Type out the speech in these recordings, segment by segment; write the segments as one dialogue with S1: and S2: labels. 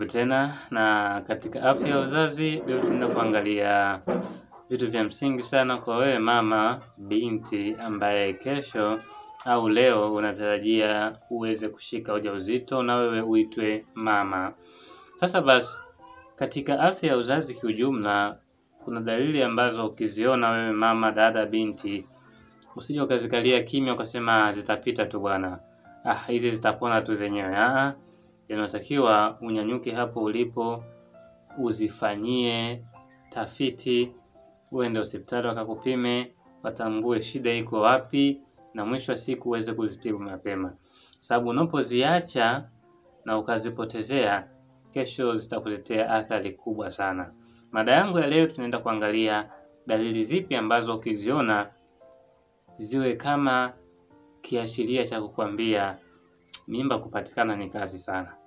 S1: Karibu tena na katika afya ya uzazi, leo tunaenda kuangalia vitu vya msingi sana kwa wewe mama binti ambaye kesho au leo unatarajia uweze kushika ujauzito na wewe uitwe mama. Sasa basi, katika afya ya uzazi kiujumla, kuna dalili ambazo ukiziona wewe mama, dada, binti, usije ukazikalia kimya ukasema zitapita tu bwana, ah, hizi zitapona tu zenyewe. Inatakiwa unyanyuke hapo ulipo, uzifanyie tafiti, uende hospitali wakakupime, watambue shida iko wapi, na mwisho wa siku uweze kuzitibu mapema, sababu unapoziacha na ukazipotezea, kesho zitakuletea athari kubwa sana. Mada yangu ya leo tunaenda kuangalia dalili zipi ambazo ukiziona ziwe kama kiashiria cha kukwambia mimba kupatikana ni kazi sana.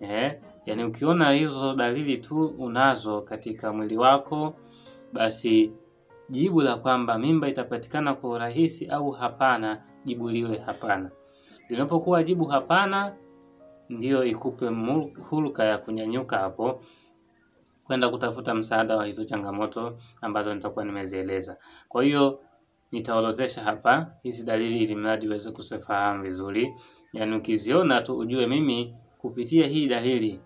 S1: Eh, yani ukiona hizo dalili tu unazo katika mwili wako, basi jibu la kwamba mimba itapatikana kwa urahisi au hapana, jibu liwe hapana. Linapokuwa jibu hapana, ndiyo ikupe hulka ya kunyanyuka hapo kwenda kutafuta msaada wa hizo changamoto ambazo nitakuwa nimezieleza. Kwa hiyo nitaorozesha hapa hizi dalili ili mradi uweze kuzifahamu vizuri. Yaani ukiziona tu ujue mimi kupitia hii dalili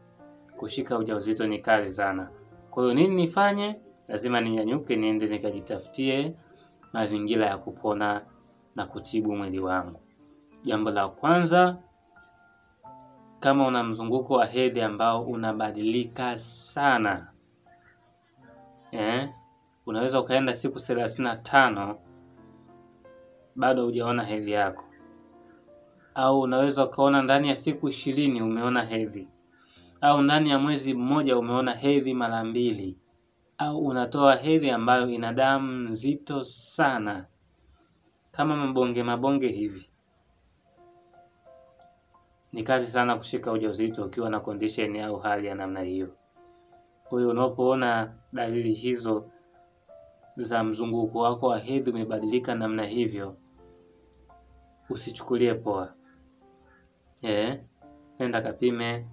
S1: kushika ujauzito ni kazi sana. Kwa hiyo nini nifanye? Lazima ninyanyuke niende nikajitafutie mazingira ya kupona na kutibu mwili wangu. Jambo la kwanza, kama una mzunguko wa hedhi ambao unabadilika sana eh, unaweza ukaenda siku thelathini na tano bado hujaona hedhi yako, au unaweza ukaona ndani ya siku ishirini umeona hedhi, au ndani ya mwezi mmoja umeona hedhi mara mbili, au unatoa hedhi ambayo ina damu nzito sana kama mabonge mabonge hivi ni kazi sana kushika ujauzito ukiwa na condition au hali ya namna hiyo. Kwa hiyo unapoona dalili hizo za mzunguko wako wa hedhi umebadilika namna hivyo, usichukulie poa. Eh, nenda kapime,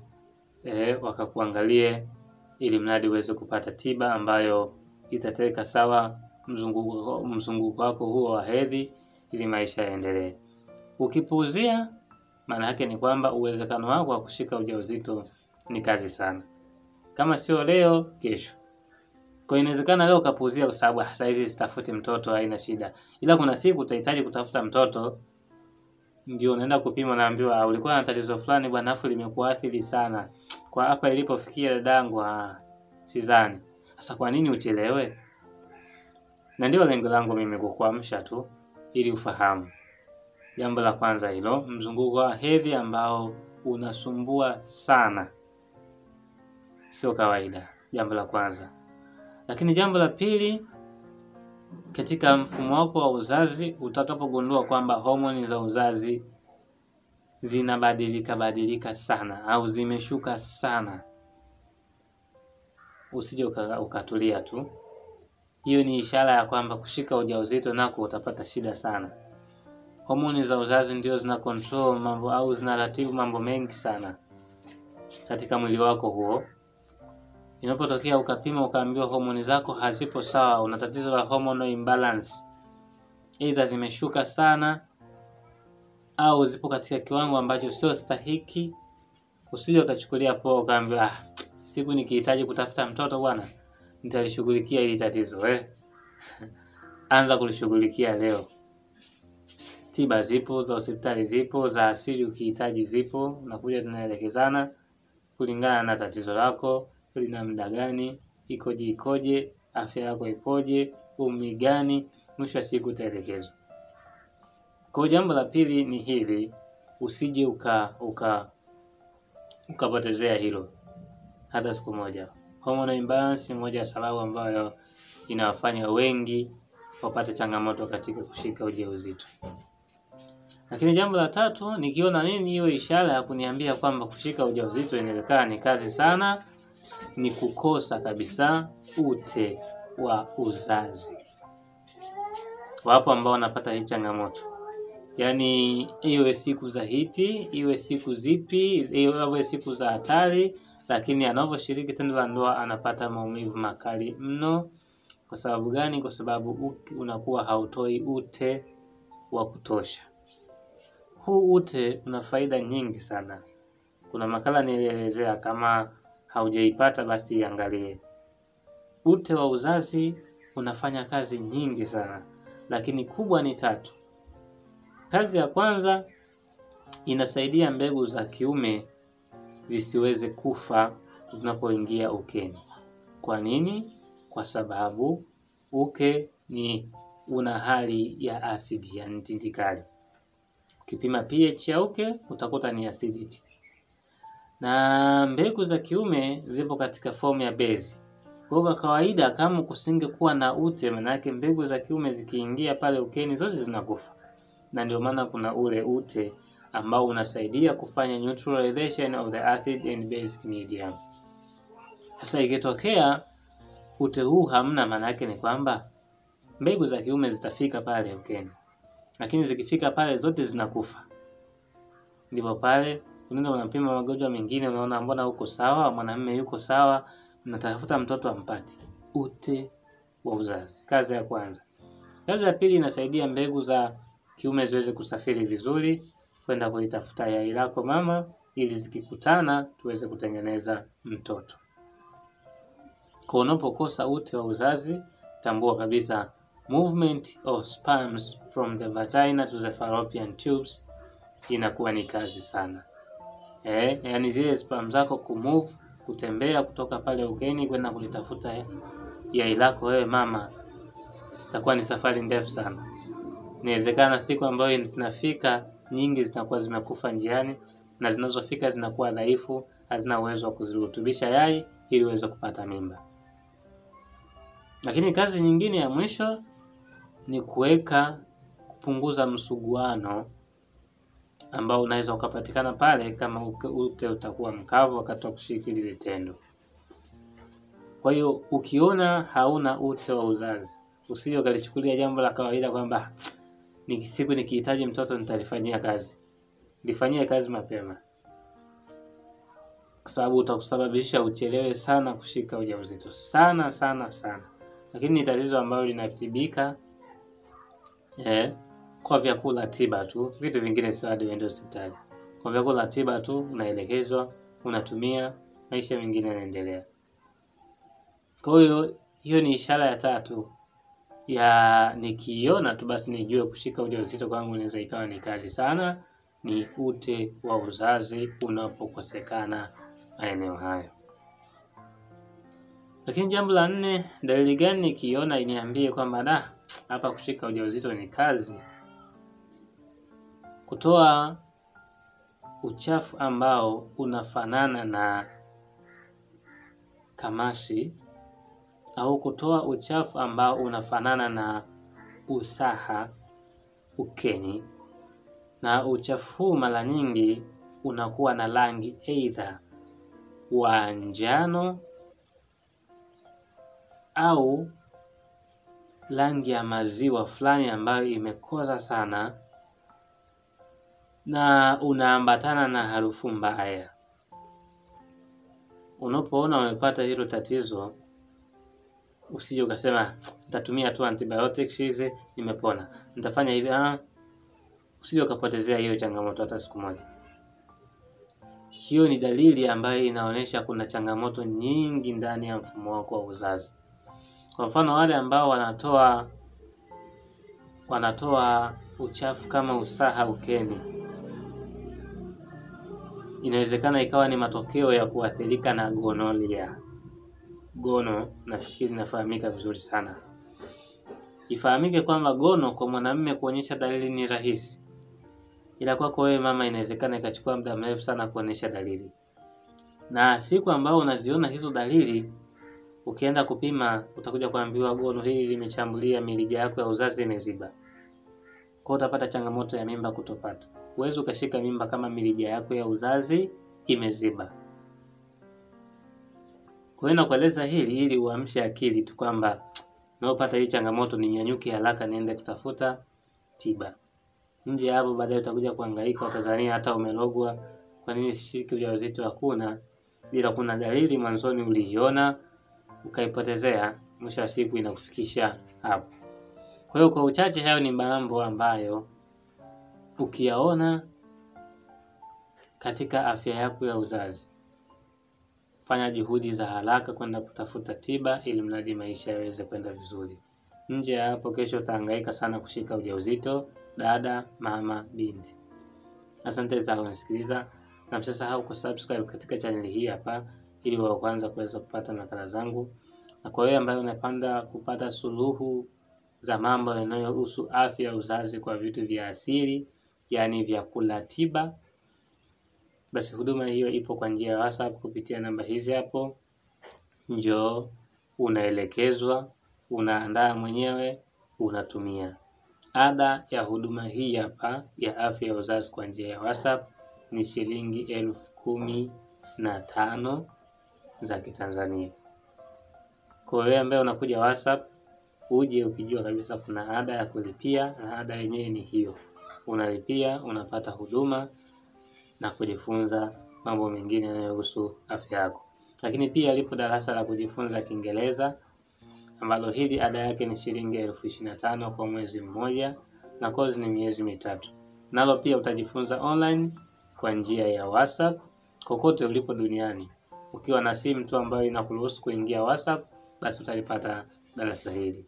S1: eh, wakakuangalie ili mradi uweze kupata tiba ambayo itateka sawa mzunguko mzunguko wako huo wa hedhi ili maisha yaendelee. Ukipuuzia maana yake ni kwamba uwezekano wako wa kushika ujauzito ni kazi sana, kama sio leo, kesho. Kwa inawezekana leo ukapuuzia kwa sababu saa hizi sitafuti mtoto, haina shida, ila kuna siku utahitaji kutafuta mtoto, ndio unaenda kupima, naambiwa ulikuwa na tatizo fulani bwana, afu limekuathiri sana kwa hapa ilipofikia dadangu. Ah, sidhani. Sasa kwa nini uchelewe? Na ndio lengo langu mimi kukuamsha tu ili ufahamu. Jambo la kwanza hilo, mzunguko wa hedhi ambao unasumbua sana, sio kawaida. Jambo la kwanza. Lakini jambo la pili, katika mfumo wako wa uzazi, utakapogundua kwamba homoni za uzazi zinabadilika badilika sana au zimeshuka sana, usije ukatulia tu. Hiyo ni ishara ya kwamba kushika ujauzito nako utapata shida sana. Homoni za uzazi ndio zina control mambo au zinaratibu mambo mengi sana katika mwili wako huo. Inapotokea ukapima ukaambiwa homoni zako hazipo sawa, una tatizo la hormonal imbalance, aidha zimeshuka sana au zipo katika kiwango ambacho sio stahiki, usije ukachukulia poa ukaambiwa ah, siku nikihitaji kutafuta mtoto bwana nitalishughulikia hili tatizo eh. Anza kulishughulikia leo. Tiba zipo za hospitali, zipo za asili, ukihitaji zipo, unakuja tunaelekezana kulingana na tatizo lako, lina muda gani, ikoje ikoje, afya yako ipoje, umri gani, mwisho wa siku utaelekezwa. Kwa jambo la pili ni hili, usije uka uka ukapotezea hilo hata siku moja. Hormonal imbalance ni moja ya sababu ambayo inawafanya wengi wapate changamoto katika kushika ujauzito. Lakini jambo la tatu, nikiona nini hiyo ishara ya kuniambia kwamba kushika ujauzito inawezekana ni kazi sana, ni kukosa kabisa ute wa uzazi. Wapo ambao wanapata hii changamoto, yaani iwe siku za hiti, iwe siku zipi, iwe siku za hatari, lakini anavyoshiriki tendo la ndoa anapata maumivu makali mno. Kwa sababu gani? Kwa sababu unakuwa hautoi ute wa kutosha. Huu ute una faida nyingi sana. Kuna makala nilielezea, kama haujaipata basi iangalie. Ute wa uzazi unafanya kazi nyingi sana, lakini kubwa ni tatu. Kazi ya kwanza inasaidia mbegu za kiume zisiweze kufa zinapoingia ukeni. Kwa nini? Kwa sababu uke ni una hali ya asidi, ya ntindikali Ukipima pH ya uke utakuta ni acidity, na mbegu za kiume zipo katika fomu ya bezi. Kwa kwa kawaida, kama kusingekuwa na ute, maana yake mbegu za kiume zikiingia pale ukeni zote zinakufa, na ndio maana kuna ule ute ambao unasaidia kufanya neutralization of the acid and basic medium. Sasa ikitokea ute huu hamna, maana yake ni kwamba mbegu za kiume zitafika pale ukeni, lakini zikifika pale zote zinakufa. Ndipo pale unaenda unapima magonjwa mengine, unaona mbona uko sawa, mwanamume yuko sawa, mnatafuta mtoto ampati. Ute wa uzazi, kazi ya kwanza. Kazi ya pili, inasaidia mbegu za kiume ziweze kusafiri vizuri kwenda kulitafuta yai lako mama, ili zikikutana tuweze kutengeneza mtoto. Kwa unapokosa ute wa uzazi, tambua kabisa movement of sperms from the vagina to the fallopian tubes inakuwa ni kazi sana. Eh, yani zile spam zako kumove kutembea kutoka pale ukeni kwenda kulitafuta yai lako wewe mama, itakuwa ni safari ndefu sana. Inawezekana siku ambayo zinafika nyingi zitakuwa zimekufa njiani, na zinazofika zinakuwa dhaifu, hazina uwezo wa kuzirutubisha yai ili uweze kupata mimba. Lakini kazi nyingine ya mwisho ni kuweka kupunguza msuguano ambao unaweza ukapatikana pale kama ute utakuwa mkavu wakati wa kushiriki lile tendo. Kwa hiyo ukiona hauna ute wa uzazi, usije ukalichukulia jambo la kawaida kwamba ni siku nikihitaji mtoto nitalifanyia kazi. Lifanyie kazi mapema, kwa sababu utakusababisha uchelewe sana kushika ujauzito sana sana sana, lakini ni tatizo ambalo linatibika eh, kwa vyakula tiba tu, vitu vingine sio hadi uende hospitali. Kwa vyakula tiba tu unaelekezwa, unatumia, maisha mengine yanaendelea. Kwa hiyo hiyo ni ishara ya tatu ya nikiiona tu basi nijue kushika ujauzito kwangu inaweza ikawa ni kazi sana, ni ute wa uzazi unapokosekana maeneo hayo. Lakini jambo la nne, dalili gani nikiona iniambie kwamba da, hapa kushika ujauzito ni kazi? Kutoa uchafu ambao unafanana na kamasi au kutoa uchafu ambao unafanana na usaha ukeni, na uchafu huu mara nyingi unakuwa na rangi aidha wa njano au rangi ya maziwa fulani ambayo imekoza sana na unaambatana na harufu mbaya. Unapoona umepata hilo tatizo, usije ukasema nitatumia tu antibiotics hizi nimepona, nitafanya hivi. Ah, usije ukapotezea hiyo changamoto hata siku moja. Hiyo ni dalili ambayo inaonyesha kuna changamoto nyingi ndani ya mfumo wako wa uzazi. Kwa mfano, wale ambao wanatoa wanatoa uchafu kama usaha ukeni, inawezekana ikawa ni matokeo ya kuathirika na gonolia Gono nafikiri inafahamika vizuri sana. Ifahamike kwamba gono kwa mwanamume kuonyesha dalili ni rahisi, ila kwako wewe mama inawezekana ikachukua muda mrefu sana kuonyesha dalili, na siku ambao unaziona hizo dalili, ukienda kupima utakuja kuambiwa gono hili limechambulia mirija yako ya uzazi imeziba. Kwa utapata changamoto ya mimba kutopata. Huwezi ukashika mimba kama mirija yako ya uzazi imeziba. Kwa hiyo nakueleza hili ili uamshe akili tu kwamba naopata hii changamoto ninyanyuke haraka niende kutafuta tiba. Nje hapo baadaye utakuja kuhangaika, utazania hata umelogwa. Kwa nini sishiki ujauzito? Hakuna, ila kuna dalili mwanzoni uliiona ukaipotezea, mwisho wa siku inakufikisha hapo. Kwa hiyo kwa uchache, hayo ni mambo ambayo ukiyaona katika afya yako ya uzazi, fanya juhudi za haraka kwenda kutafuta tiba, ili mradi maisha yaweze kwenda vizuri. Nje ya hapo, kesho utahangaika sana kushika ujauzito, dada, mama, binti. Asante za kunisikiliza na msisahau kusubscribe katika chaneli hii hapa, ili wa kwanza kuweza kupata nakala zangu, na kwa wewe ambaye unapanda kupata suluhu za mambo yanayohusu afya ya uzazi kwa vitu vya asili, yaani vyakula tiba, basi huduma hiyo ipo kwa njia ya WhatsApp kupitia namba hizi hapo. Njoo unaelekezwa, unaandaa mwenyewe, unatumia. Ada ya huduma hii hapa ya afya ya uzazi kwa njia ya WhatsApp ni shilingi elfu kumi na tano za Kitanzania. Kwa wewe ambaye unakuja WhatsApp, uje ukijua kabisa kuna ada ya kulipia, na ada yenyewe ni hiyo. Unalipia, unapata huduma na kujifunza mambo mengine yanayohusu afya yako. Lakini pia lipo darasa la kujifunza Kiingereza ambalo hili ada yake ni shilingi elfu ishirini na tano kwa mwezi mmoja, na kozi ni miezi mitatu. Nalo pia utajifunza online kwa njia ya WhatsApp kokote ulipo duniani. Ukiwa na simu tu ambayo inakuruhusu kuingia WhatsApp, basi utalipata darasa hili.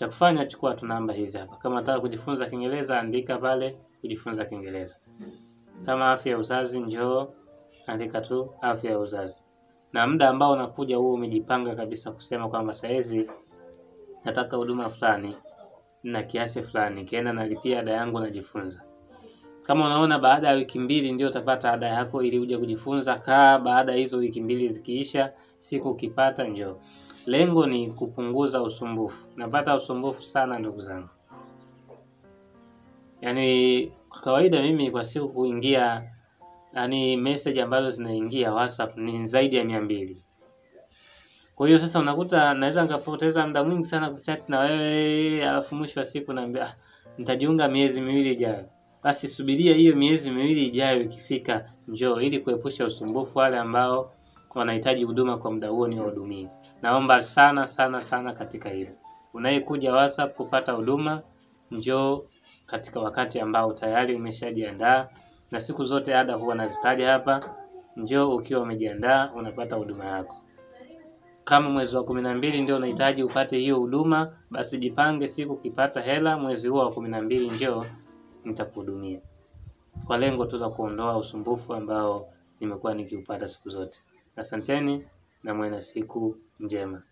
S1: Cha kufanya, chukua tu namba hizi hapa. Kama unataka kujifunza Kiingereza, andika pale kujifunza Kiingereza. Kama afya ya uzazi, njoo andika tu afya ya uzazi, na muda ambao unakuja huo umejipanga kabisa kusema kwamba saizi nataka huduma fulani na kiasi fulani, kienda nalipia ada yangu najifunza. Kama unaona baada ya wiki mbili ndio utapata ada yako ili uje kujifunza, kaa. Baada hizo wiki mbili zikiisha, siku ukipata, njoo. Lengo ni kupunguza usumbufu. Napata usumbufu sana ndugu zangu, yaani kwa kawaida mimi kwa siku kuingia, yaani message ambazo zinaingia WhatsApp ni zaidi ya mia mbili. Kwa hiyo sasa unakuta naweza nikapoteza muda mwingi sana kuchat na wewe, alafu mwisho wa siku naambia ah, nitajiunga miezi miwili ijayo. Basi subiria hiyo miezi miwili ijayo ikifika, njoo ili kuepusha usumbufu. Wale ambao wanahitaji huduma kwa muda huo ni wahudumie. Naomba sana sana sana katika hilo, unayekuja WhatsApp kupata huduma, njoo katika wakati ambao tayari umeshajiandaa, na siku zote ada huwa nazitaja hapa. Njoo ukiwa umejiandaa, unapata huduma yako. Kama mwezi wa kumi na mbili ndio unahitaji upate hiyo huduma, basi jipange siku, kipata hela mwezi huo wa kumi na mbili njoo nitakuhudumia, kwa lengo tu la kuondoa usumbufu ambao nimekuwa nikiupata siku zote. Asanteni na mwe na siku njema.